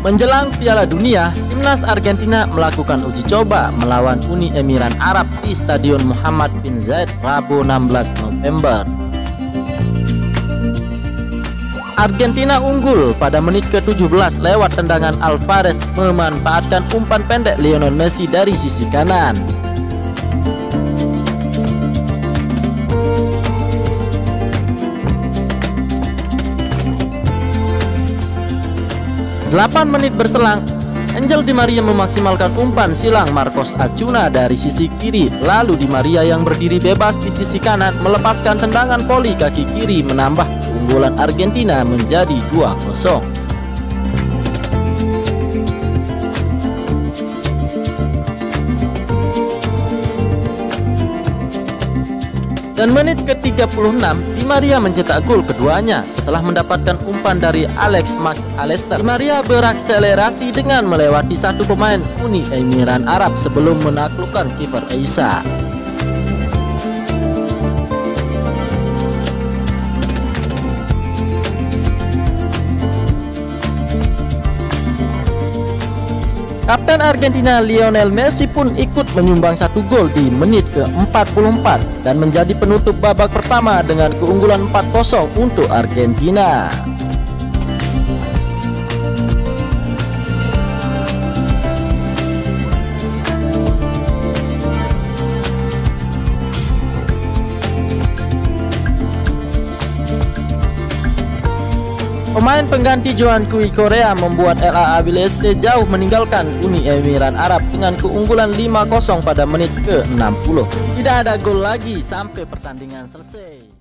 Menjelang Piala Dunia, timnas Argentina melakukan uji coba melawan Uni Emirat Arab di Stadion Muhammad bin Zayed Rabu 16 November. Argentina unggul pada menit ke-17 lewat tendangan Alvarez memanfaatkan umpan pendek Lionel Messi dari sisi kanan. 8 menit berselang, Angel Di Maria memaksimalkan umpan silang Marcos Acuna dari sisi kiri, lalu Di Maria yang berdiri bebas di sisi kanan melepaskan tendangan poli kaki kiri menambah keunggulan Argentina menjadi 2-0. Dan menit ke-36, Di Maria mencetak gol keduanya setelah mendapatkan umpan dari Alex Max Alester. Di Maria berakselerasi dengan melewati satu pemain Uni Emirat Arab sebelum menaklukkan kiper Eisa. Kapten Argentina Lionel Messi pun ikut menyumbang satu gol di menit ke-44 dan menjadi penutup babak pertama dengan keunggulan 4-0 untuk Argentina. Pemain pengganti Johan Kui Korea membuat LA Abileste jauh meninggalkan Uni Emirat Arab dengan keunggulan 5-0 pada menit ke-60. Tidak ada gol lagi sampai pertandingan selesai.